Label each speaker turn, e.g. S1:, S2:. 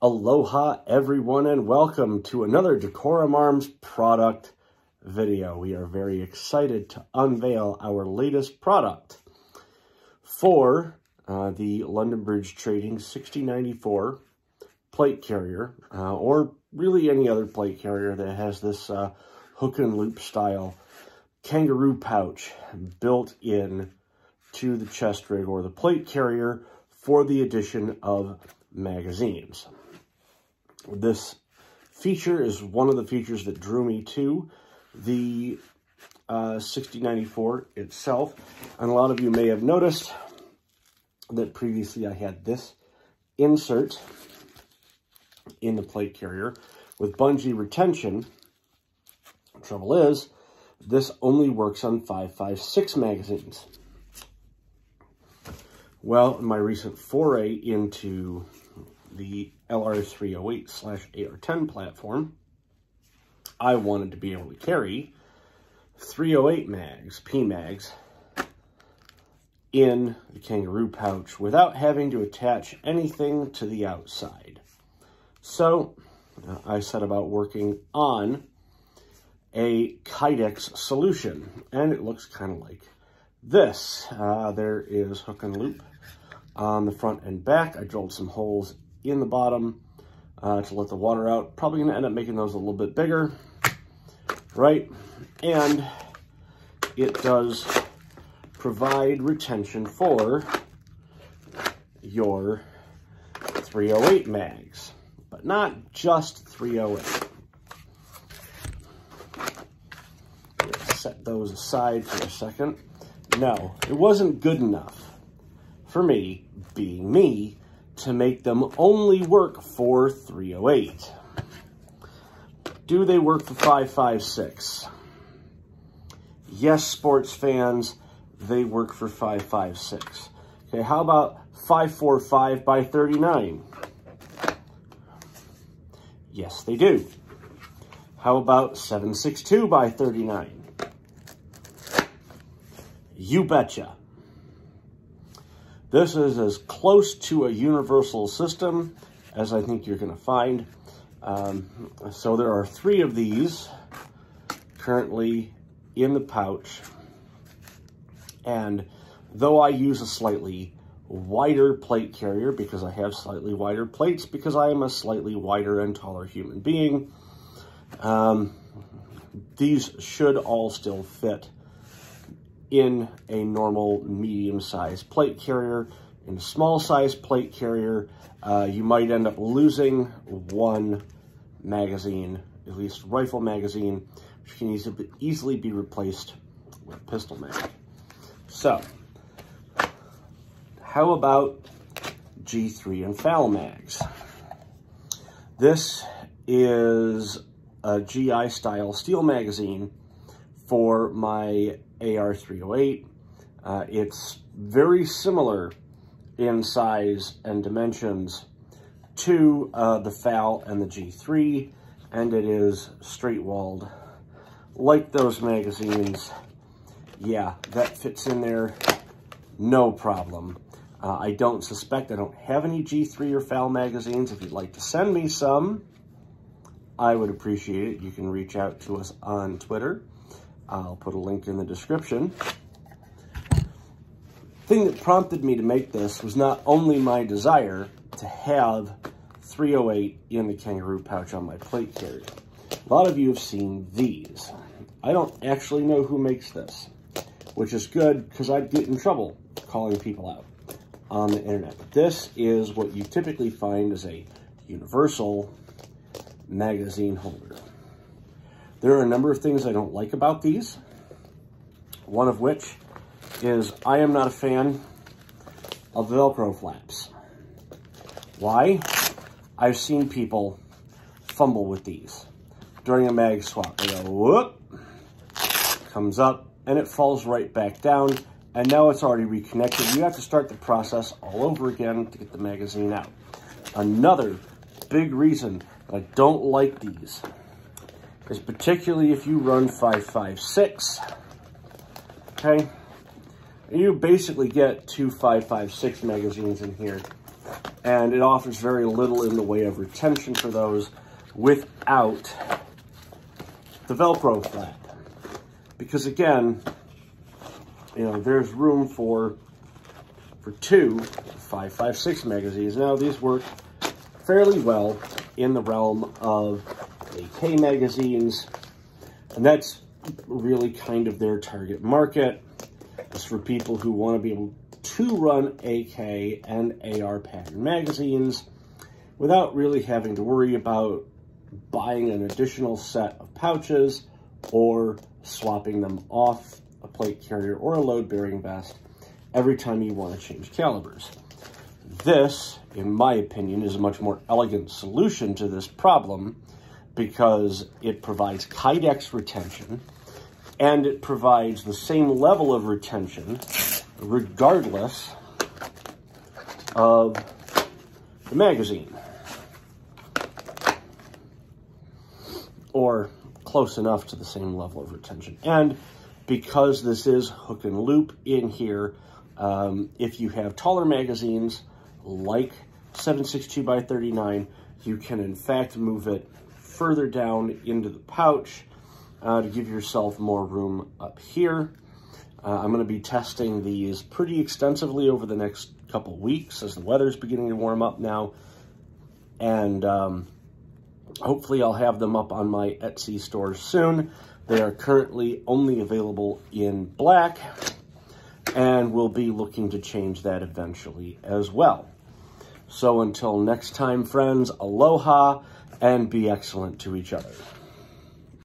S1: Aloha everyone and welcome to another Decorum Arms product video. We are very excited to unveil our latest product for uh, the London Bridge Trading 6094 plate carrier uh, or really any other plate carrier that has this uh, hook and loop style kangaroo pouch built in to the chest rig or the plate carrier for the addition of magazines. This feature is one of the features that drew me to the uh, 6094 itself. And a lot of you may have noticed that previously I had this insert in the plate carrier with bungee retention. The trouble is, this only works on 5.56 magazines. Well, my recent foray into the LR308 slash AR10 platform, I wanted to be able to carry 308 mags, P mags, in the kangaroo pouch without having to attach anything to the outside. So uh, I set about working on a Kydex solution, and it looks kind of like this. Uh, there is hook and loop on the front and back. I drilled some holes in the bottom uh, to let the water out. Probably going to end up making those a little bit bigger, right? And it does provide retention for your 308 mags, but not just 308. Set those aside for a second. No, it wasn't good enough for me, being me, to make them only work for 308. Do they work for 556? Yes, sports fans, they work for 556. Okay, how about 545 by 39? Yes, they do. How about 762 by 39? You betcha. This is as close to a universal system as I think you're going to find. Um, so there are three of these currently in the pouch. And though I use a slightly wider plate carrier because I have slightly wider plates because I am a slightly wider and taller human being, um, these should all still fit in a normal medium-sized plate carrier. In a small-sized plate carrier, uh, you might end up losing one magazine, at least rifle magazine, which can easily, be replaced with a pistol mag. So, how about G3 and FAL mags? This is a GI style steel magazine for my AR308. Uh, it's very similar in size and dimensions to uh, the FAL and the G3, and it is straight-walled. Like those magazines, yeah, that fits in there, no problem. Uh, I don't suspect I don't have any G3 or FAL magazines. If you'd like to send me some, I would appreciate it. You can reach out to us on Twitter. I'll put a link in the description. thing that prompted me to make this was not only my desire to have 308 in the kangaroo pouch on my plate carrier. A lot of you have seen these. I don't actually know who makes this, which is good because I'd get in trouble calling people out on the internet. This is what you typically find as a universal magazine holder. There are a number of things I don't like about these. One of which is I am not a fan of Velcro flaps. Why? I've seen people fumble with these during a mag swap. They go, whoop, comes up, and it falls right back down, and now it's already reconnected. You have to start the process all over again to get the magazine out. Another big reason that I don't like these is particularly if you run 556, okay? You basically get two 556 magazines in here, and it offers very little in the way of retention for those without the Velcro flap. Because again, you know, there's room for for two 556 magazines. Now these work fairly well in the realm of AK magazines, and that's really kind of their target market. It's for people who want to be able to run AK and AR pattern magazines without really having to worry about buying an additional set of pouches or swapping them off a plate carrier or a load-bearing vest every time you want to change calibers. This, in my opinion, is a much more elegant solution to this problem because it provides Kydex retention and it provides the same level of retention regardless of the magazine. Or close enough to the same level of retention. And because this is hook and loop in here, um, if you have taller magazines like 762 by 39, you can in fact move it further down into the pouch uh, to give yourself more room up here. Uh, I'm going to be testing these pretty extensively over the next couple weeks as the weather's beginning to warm up now. And um, hopefully I'll have them up on my Etsy store soon. They are currently only available in black and we'll be looking to change that eventually as well. So until next time, friends, aloha and be excellent to each other.